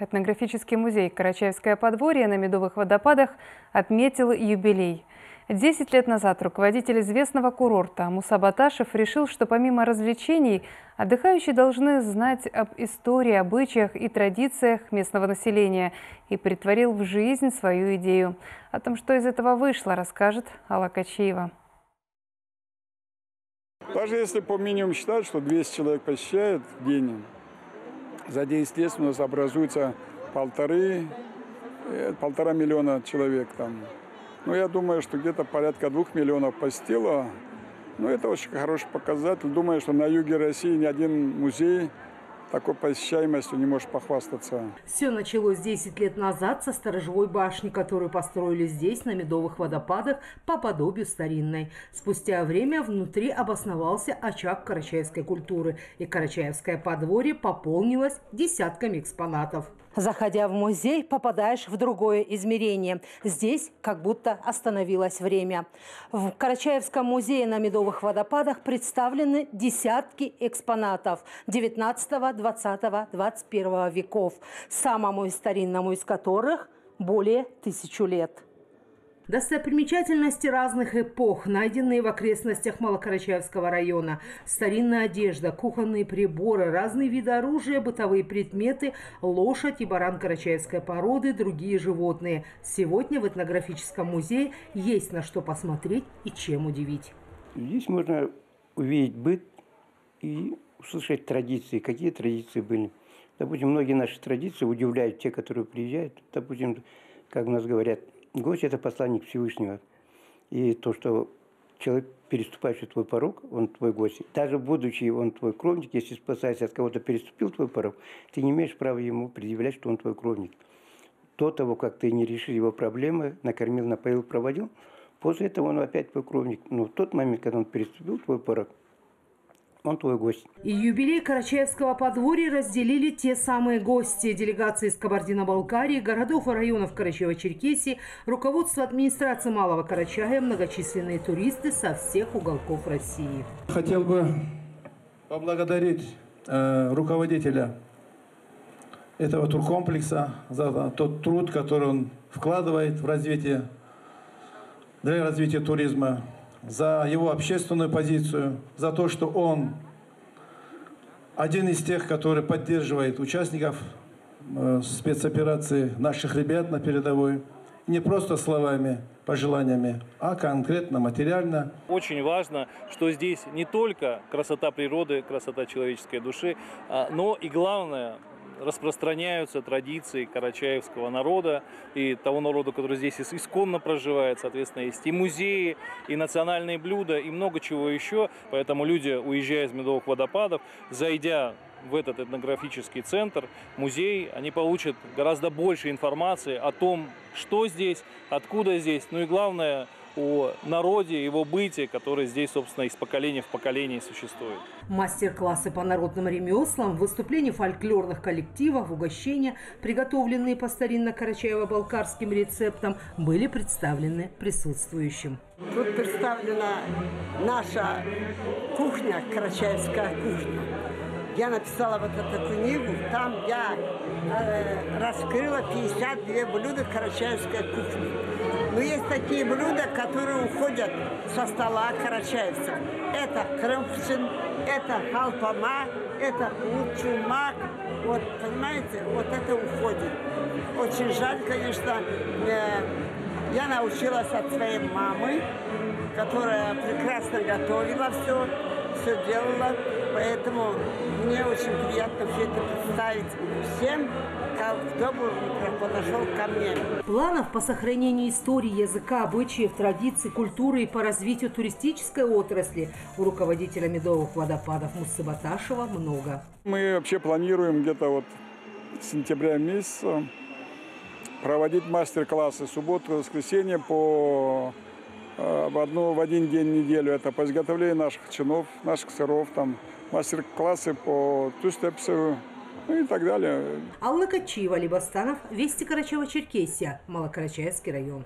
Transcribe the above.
Этнографический музей «Карачаевское подворье» на Медовых водопадах отметил юбилей. Десять лет назад руководитель известного курорта Муса Баташев решил, что помимо развлечений, отдыхающие должны знать об истории, обычаях и традициях местного населения и притворил в жизнь свою идею. О том, что из этого вышло, расскажет Алла Качеева. Даже если по минимуму считать, что 200 человек посещает в день, за 10 лет у нас образуется полторы, э, полтора миллиона человек там. Ну, я думаю, что где-то порядка двух миллионов посетило. Ну, это очень хороший показатель. Думаю, что на юге России ни один музей такой посещаемостью не можешь похвастаться. Все началось 10 лет назад со сторожевой башни, которую построили здесь, на Медовых водопадах, по подобию старинной. Спустя время внутри обосновался очаг карачаевской культуры, и карачаевское подворье пополнилось десятками экспонатов. Заходя в музей, попадаешь в другое измерение. Здесь как будто остановилось время. В Карачаевском музее на Медовых водопадах представлены десятки экспонатов 19, 20, 21 веков, самому старинному из которых более тысячу лет. Достопримечательности разных эпох, найденные в окрестностях Малокарачаевского района. Старинная одежда, кухонные приборы, разные виды оружия, бытовые предметы, лошадь и баран карачаевской породы, другие животные. Сегодня в этнографическом музее есть на что посмотреть и чем удивить. Здесь можно увидеть быт и услышать традиции, какие традиции были. Допустим, многие наши традиции удивляют те, которые приезжают. Допустим, как у нас говорят, Гость – это посланник Всевышнего. И то, что человек, переступающий твой порог, он твой гость. Даже будучи он твой кровник, если спасаясь от кого-то переступил твой порог, ты не имеешь права ему предъявлять, что он твой кровник. До того, как ты не решил его проблемы, накормил, напоил, проводил, после этого он опять твой кровник. Но в тот момент, когда он переступил твой порог, он твой гость. И юбилей Карачаевского подворья разделили те самые гости. Делегации из Кабардино-Балкарии, городов и районов Карачаева-Черкесии, руководство администрации Малого Карачая, многочисленные туристы со всех уголков России. Хотел бы поблагодарить э, руководителя этого туркомплекса за тот труд, который он вкладывает в развитие, для развития туризма за его общественную позицию, за то, что он один из тех, который поддерживает участников э, спецоперации наших ребят на передовой. Не просто словами, пожеланиями, а конкретно, материально. Очень важно, что здесь не только красота природы, красота человеческой души, а, но и главное, распространяются традиции карачаевского народа и того народа, который здесь исконно проживает. Соответственно, есть и музеи, и национальные блюда, и много чего еще. Поэтому люди, уезжая из Медовых водопадов, зайдя в этот этнографический центр, музей, они получат гораздо больше информации о том, что здесь, откуда здесь, ну и главное – о народе, его быте, который здесь, собственно, из поколения в поколение существует. Мастер-классы по народным ремеслам, выступления фольклорных коллективов, угощения, приготовленные по старинно-карачаево-балкарским рецептам, были представлены присутствующим. Тут представлена наша кухня, карачаевская кухня. Я написала вот эту книгу, там я э, раскрыла 52 блюда карачаевской кухни. Но есть такие блюда, которые уходят со стола карачаевцев. Это крымчин, это халпама, это лучумак. Вот, понимаете, вот это уходит. Очень жаль, конечно, э, я научилась от своей мамы, которая прекрасно готовила все, все делала. Поэтому мне очень приятно все это представить всем, кто бы подошел ко мне. Планов по сохранению истории, языка, обычаев, традиций, культуры и по развитию туристической отрасли у руководителя Медовых водопадов Муссы Баташева много. Мы вообще планируем где-то вот с сентября месяца проводить мастер-классы субботу, воскресенье по в, одну, в один день в неделю. Это по изготовлению наших чинов, наших сыров, там, мастер-классы по тустепсу, ну и так далее. Алла Качиева, Либостанов, Вести Карачева-Черкесия, Малокарачаевский район.